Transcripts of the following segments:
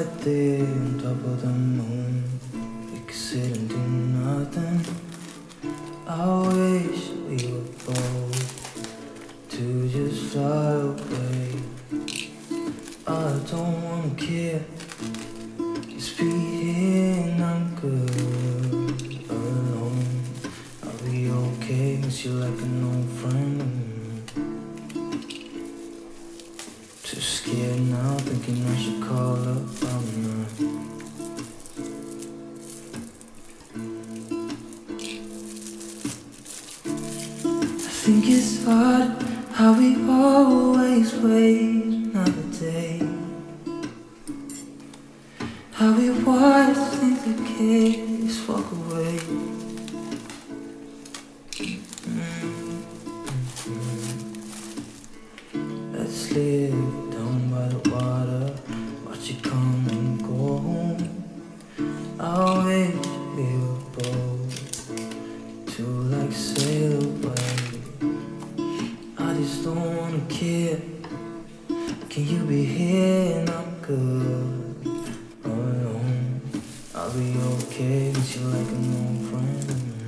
Right there on top of the moon, we could sit and do nothing. I wish we were both to just fly away. I don't wanna care, think it's hard how we always wait another day. How we watch things that kids walk away. Mm-hmm. Let's live down by the water, like an old friend.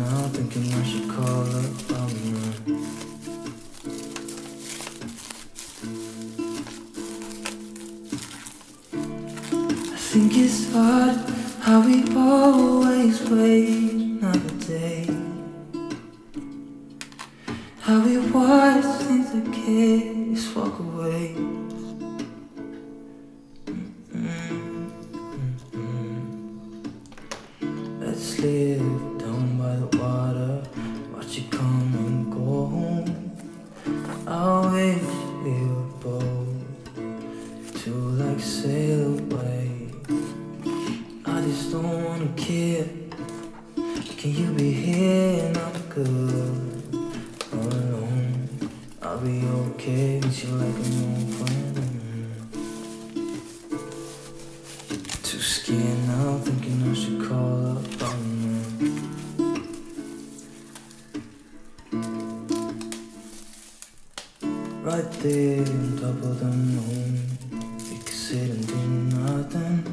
Now, thinking I should call. I'm not. I think it's hard how we always wait another day. How we watch things that kids walk away. Mm-hmm. Mm-hmm. Let's live nothing.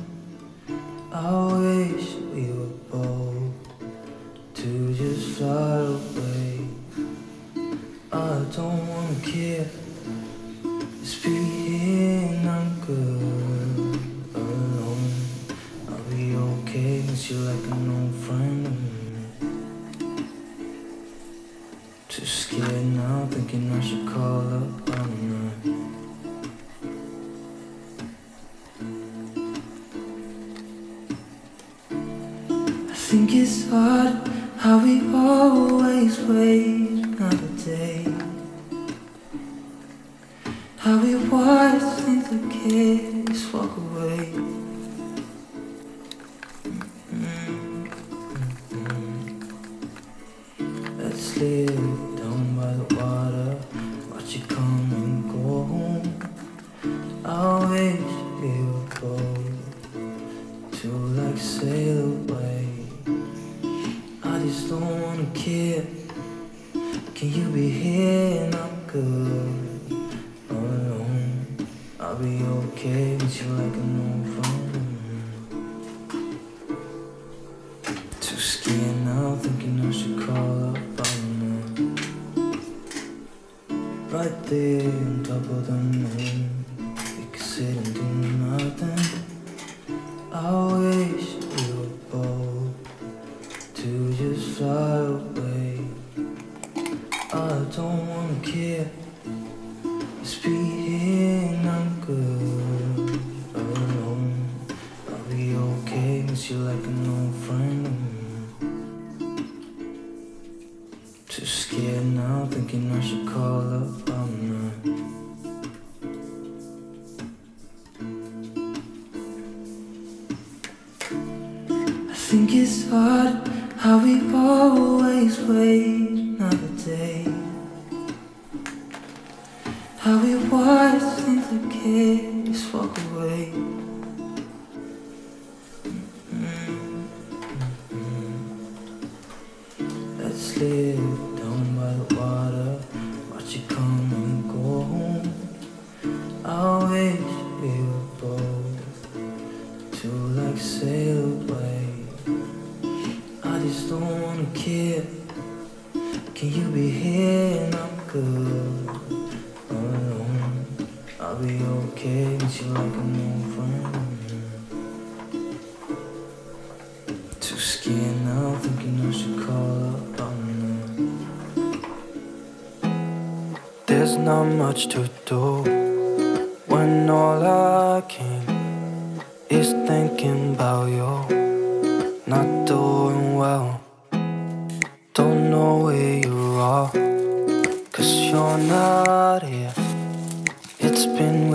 I wish we were both to just fly away. I don't wanna care, just be here and I'm good alone. I'll be okay, miss you're like an old friend. of mine. Too scared now, thinking I should call up. I'm not. Think it's hard how we always wait another day. How we watch things that kids walk away. Mm-hmm. Mm-hmm. Let's live be I'm good alone? I'll be okay with you like old friend. I think it's hard how we always wait another day. How we watch things that kids walk away. Mm-hmm. Let's live I'll be okay with you like an old friend. Too scared now, thinking I should call up on There's not much to do when all I can is thinking about you. Not doing well, don't know where you are, cause you're not here.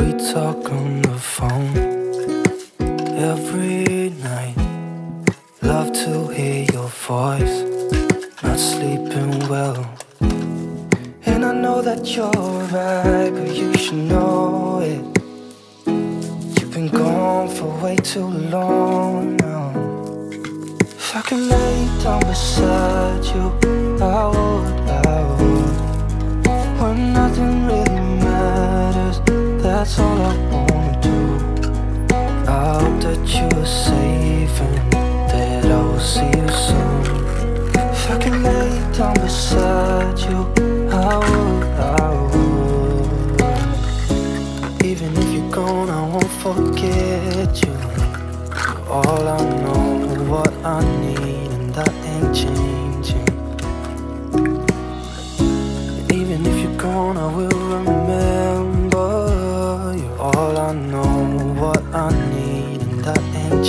We talk on the phone every night. Love to hear your voice. Not sleeping well. And I know that you're right, but you should know it. You've been gone for way too long now. If I could lay down beside you, I would, that's all I wanna do. I hope that you are safe and that I will see you soon. If I could lay down beside you, I would, I would. Even if you're gone, I won't forget you. All I know, what I need, and that ain't changing. Even if you're gone, I will remember.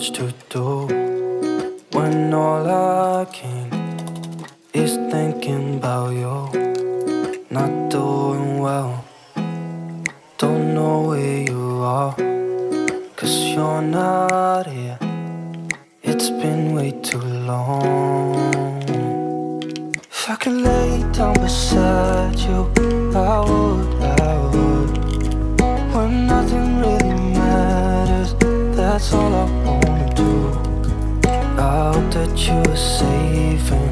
Much to do when all I can is thinking about you. Not doing well. Don't know where you are, cause you're not here. It's been way too long. If I could lay down beside you, I would, I would. When nothing really matters, that's all I hope that you are safe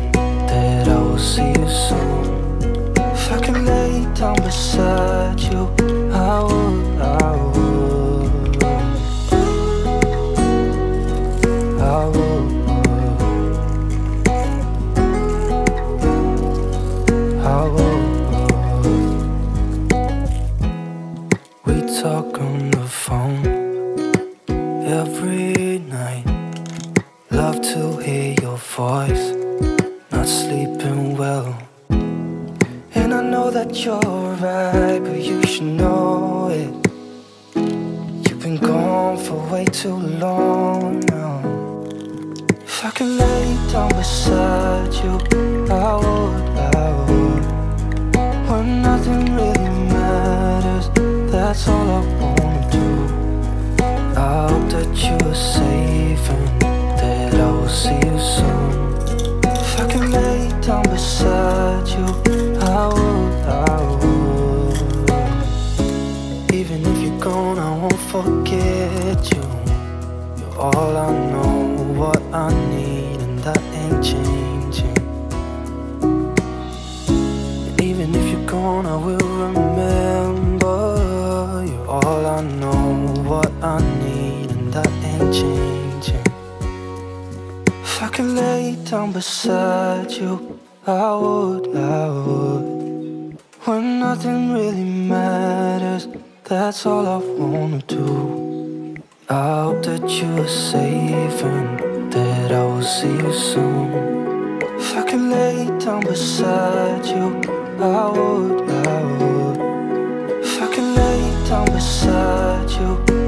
voice, not sleeping well. And I know that you're right, but you should know it. You've been gone for way too long. All I know, what I need, and that ain't changing. And even if you're gone, I will remember. You're all I know, what I need, and that ain't changing. If I could lay down beside you, I would, I would. When nothing really matters, that's all I wanna do. I hope that you are safe and that I will see you soon. If I could lay down beside you, I would, I would. If I could lay down beside you,